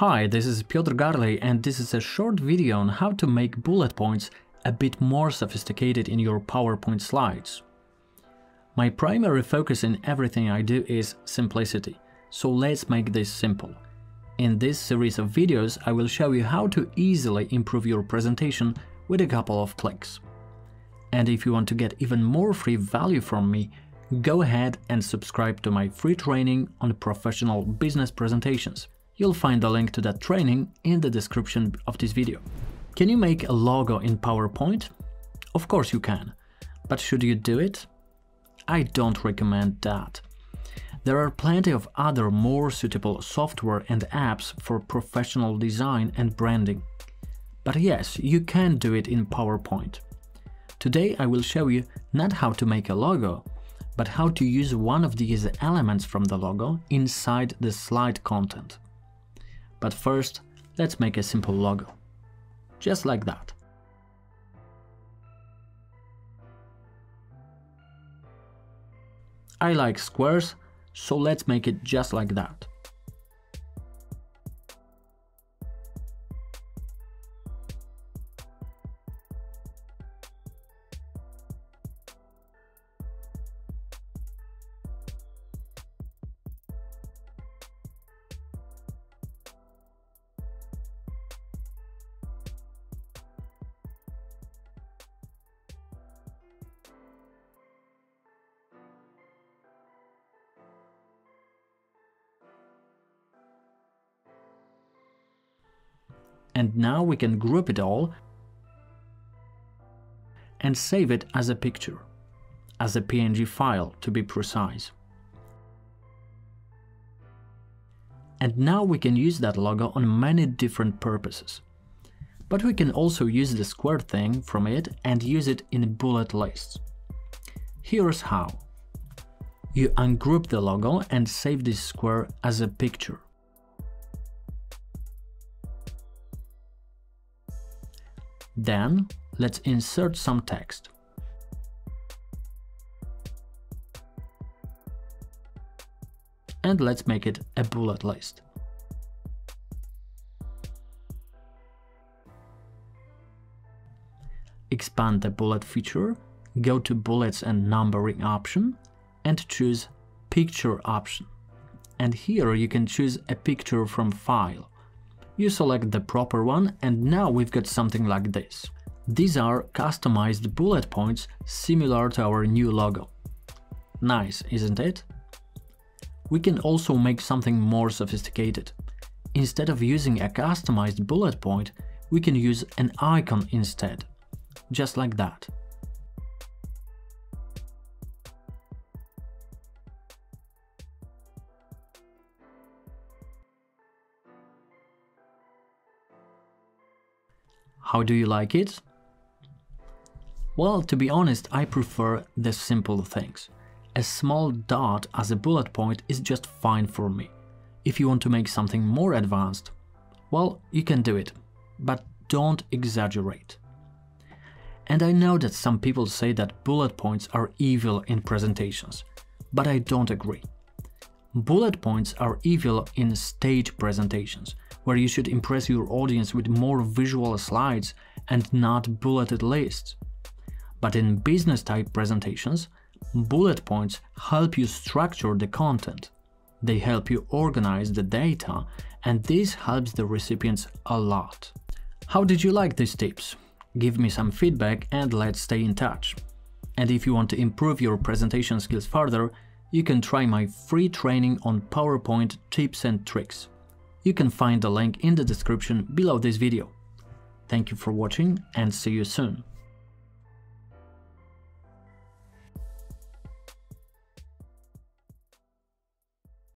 Hi, this is Piotr Garlej and this is a short video on how to make bullet points a bit more sophisticated in your PowerPoint slides. My primary focus in everything I do is simplicity, so let's make this simple. In this series of videos I will show you how to easily improve your presentation with a couple of clicks. And if you want to get even more free value from me, go ahead and subscribe to my free training on professional business presentations. You'll find the link to that training in the description of this video. Can you make a logo in PowerPoint? Of course you can, but should you do it? I don't recommend that. There are plenty of other more suitable software and apps for professional design and branding. But yes, you can do it in PowerPoint. Today I will show you not how to make a logo, but how to use one of these elements from the logo inside the slide content. But first, let's make a simple logo. Just like that. I like squares, so let's make it just like that. And now we can group it all and save it as a picture, as a PNG file to be precise. And now we can use that logo on many different purposes. But we can also use the square thing from it and use it in bullet lists. Here's how. You ungroup the logo and save this square as a picture. Then let's insert some text. And let's make it a bullet list. Expand the bullet feature, go to bullets and numbering option and choose picture option. And here you can choose a picture from file you select the proper one and now we've got something like this. These are customized bullet points similar to our new logo. Nice, isn't it? We can also make something more sophisticated. Instead of using a customized bullet point, we can use an icon instead. Just like that. How do you like it? Well, to be honest, I prefer the simple things. A small dot as a bullet point is just fine for me. If you want to make something more advanced, well, you can do it, but don't exaggerate. And I know that some people say that bullet points are evil in presentations, but I don't agree. Bullet points are evil in stage presentations, where you should impress your audience with more visual slides and not bulleted lists. But in business type presentations, bullet points help you structure the content. They help you organize the data, and this helps the recipients a lot. How did you like these tips? Give me some feedback and let's stay in touch. And if you want to improve your presentation skills further, you can try my free training on PowerPoint tips and tricks. You can find the link in the description below this video. Thank you for watching and see you soon.